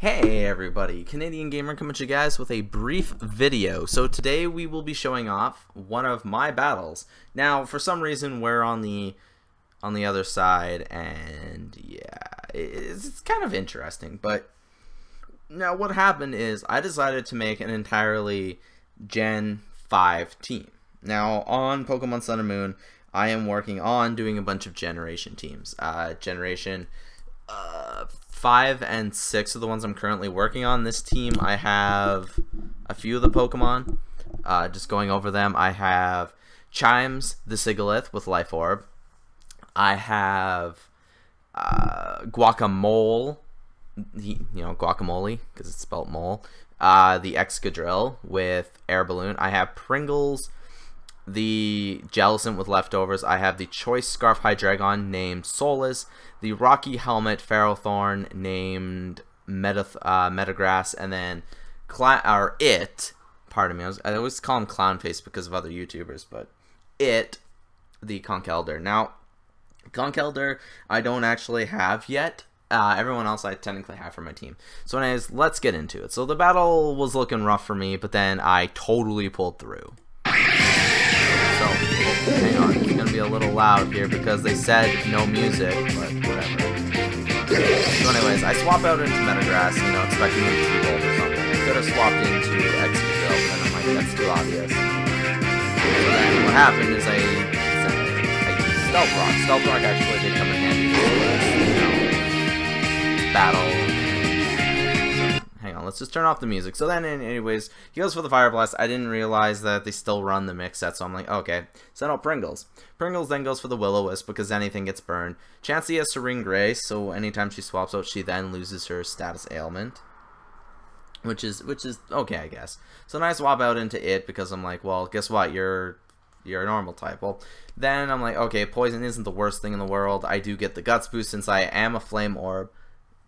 Hey everybody, Canadian Gamer coming to you guys with a brief video. So today we will be showing off one of my battles. Now, for some reason, we're on the on the other side, and yeah, it's, it's kind of interesting. But now, what happened is I decided to make an entirely Gen 5 team. Now, on Pokemon Sun and Moon, I am working on doing a bunch of Generation teams. Uh, generation uh, five and six are the ones I'm currently working on. This team, I have a few of the Pokemon. Uh, just going over them, I have Chimes, the Sigilyph with Life Orb. I have uh, Guacamole, you know, Guacamole, because it's spelled mole. Uh, the Excadrill with Air Balloon. I have Pringles, the Jellicent with leftovers. I have the Choice Scarf Hydreigon named Soulless, the Rocky Helmet Ferrothorn named Meta uh, Metagross, and then Cla or It. Pardon me, I, was, I always call him Clownface because of other YouTubers, but It, the Conkeldurr. Now, Conkeldurr, I don't actually have yet. Uh, everyone else I technically have for my team. So anyways, let's get into it. So the battle was looking rough for me, but then I totally pulled through. Hang on, it's gonna be a little loud here because they said no music, but whatever. So anyways, I swap out into Metagross, you know, expecting him to T-Bolt or something. I could have swapped into Excadrill, but then I'm like, that's too obvious. So then what happened is I, I Stealth Rock. Stealth Rock actually did come in handy, you know, battle let's just turn off the music. So then, anyways, he goes for the Fire Blast. I didn't realize that they still run the mix set, so I'm like, okay, send out Pringles. Pringles then goes for the Will-O-Wisp because anything gets burned. Chansey has Serene Grace, so anytime she swaps out, she then loses her status ailment. Which is, which is okay, I guess. So then I swap out into it because I'm like, well, guess what? You're you're a normal type. Well, then I'm like, okay, poison isn't the worst thing in the world. I do get the guts boost since I am a flame orb.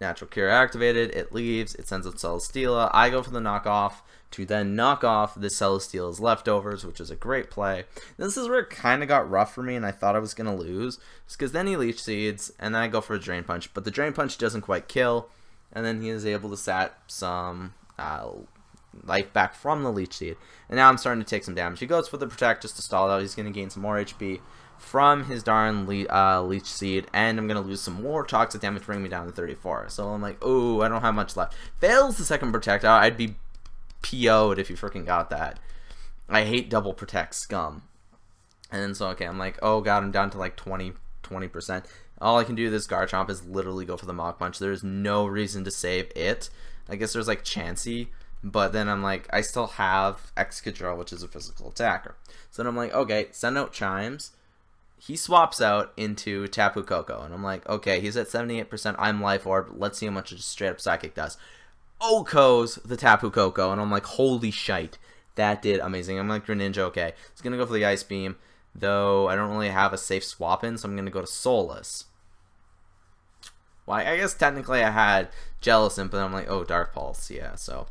Natural Cure activated, it leaves, it sends out Celesteela. I go for the knockoff to then knock off the Celesteela's leftovers, which is a great play. This is where it kind of got rough for me, and I thought I was going to lose. because then he Leech Seeds, and then I go for a Drain Punch, but the Drain Punch doesn't quite kill, and then he is able to sap some uh, life back from the Leech Seed. And now I'm starting to take some damage. He goes for the Protect just to stall out. He's going to gain some more HP from his darn le uh, Leech Seed, and I'm going to lose some more toxic damage, bring me down to 34. So I'm like, oh, I don't have much left. Fails the second Protect out, I'd be PO'd if you freaking got that. I hate double Protect scum. And so, okay, I'm like, oh god, I'm down to like 20, 20%. All I can do this Garchomp is literally go for the Mach Punch. There's no reason to save it. I guess there's like Chansey, but then I'm like, I still have Excadrill, which is a physical attacker. So then I'm like, okay, send out Chimes he swaps out into Tapu Koko, and I'm like, okay, he's at 78%. I'm Life Orb. Let's see how much a straight up Psychic does. Oko's the Tapu Koko, and I'm like, holy shite. That did amazing. I'm like, Greninja, okay. He's going to go for the Ice Beam, though I don't really have a safe swap in, so I'm going to go to Soulless. Well, I guess technically I had Jellicent, but I'm like, oh, Dark Pulse, yeah, so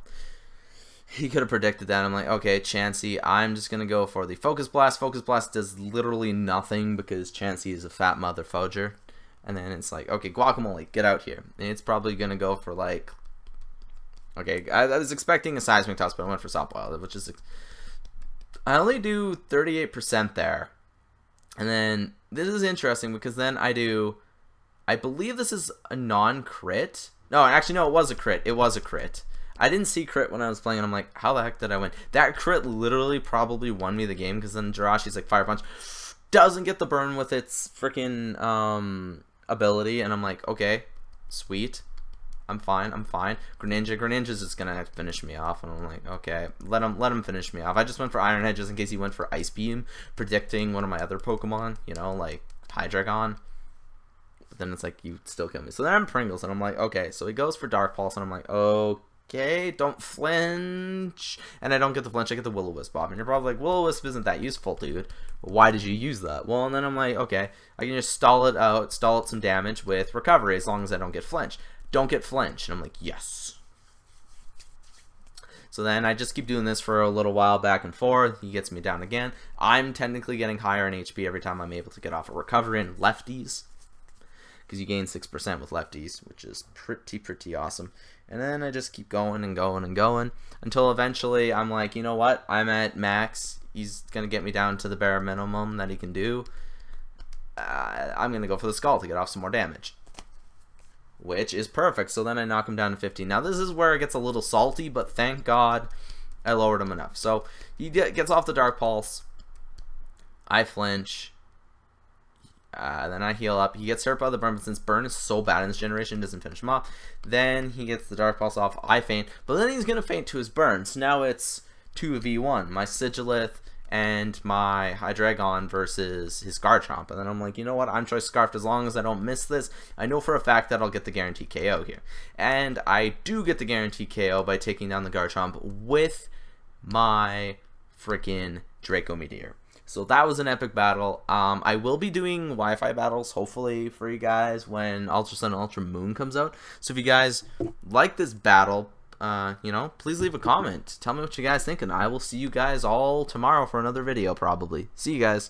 he could have predicted that. I'm like, okay, Chansey, I'm just going to go for the Focus Blast. Focus Blast does literally nothing because Chansey is a fat mother foger. And then it's like, okay, Guacamole, get out here. And it's probably going to go for like, okay, I, I, was expecting a Seismic Toss, but I went for Softboiled, which is, I only do 38% there. And then this is interesting because then I do, I believe this is a non-crit. No, actually, no, it was a crit. It was a crit. I didn't see crit when I was playing, and I'm like, how the heck did I win? That crit literally probably won me the game because then Jirachi's like Fire Punch doesn't get the burn with its freaking um, ability, and I'm like, okay, sweet. I'm fine. I'm fine. Greninja, Greninja's just gonna finish me off, and I'm like, okay, let him let him finish me off. I just went for Iron Head just in case he went for Ice Beam, predicting one of my other Pokemon, you know, like Hydreigon. But then it's like you still kill me. So then I'm Pringles, and I'm like, okay. So he goes for Dark Pulse, and I'm like, okay okay, don't flinch. And I don't get the flinch, I get the Will-O-Wisp Bob. And you're probably like, Will-O-Wisp isn't that useful, dude. Why did you use that? Well, and then I'm like, okay, I can just stall it out, stall out some damage with recovery as long as I don't get flinch. Don't get flinch. And I'm like, yes. So then I just keep doing this for a little while back and forth. He gets me down again. I'm technically getting higher in HP every time I'm able to get off a recovery and lefties. Because you gain 6% with lefties, which is pretty, pretty awesome. And then I just keep going and going and going until eventually I'm like, you know what? I'm at max. He's going to get me down to the bare minimum that he can do. Uh, I'm going to go for the Scald to get off some more damage. Which is perfect. So then I knock him down to 50. Now this is where it gets a little salty, but thank God I lowered him enough. So he gets off the Dark Pulse. I flinch. Uh, then I heal up. He gets hurt by the burn, but since burn is so bad in this generation, doesn't finish him off. Then he gets the dark pulse off. I faint, but then he's gonna faint to his burn. So now it's two v one. My Sigilyph and my Hydreigon versus his Garchomp. And then I'm like, you know what? I'm Choice Scarfed. As long as I don't miss this, I know for a fact that I'll get the guarantee KO here. And I do get the guarantee KO by taking down the Garchomp with my freaking Draco Meteor. So that was an epic battle. Um, I will be doing Wi-Fi battles, hopefully, for you guys when Ultra Sun and Ultra Moon comes out. So if you guys like this battle, uh, you know, please leave a comment. Tell me what you guys think, and I will see you guys all tomorrow for another video, probably. See you guys.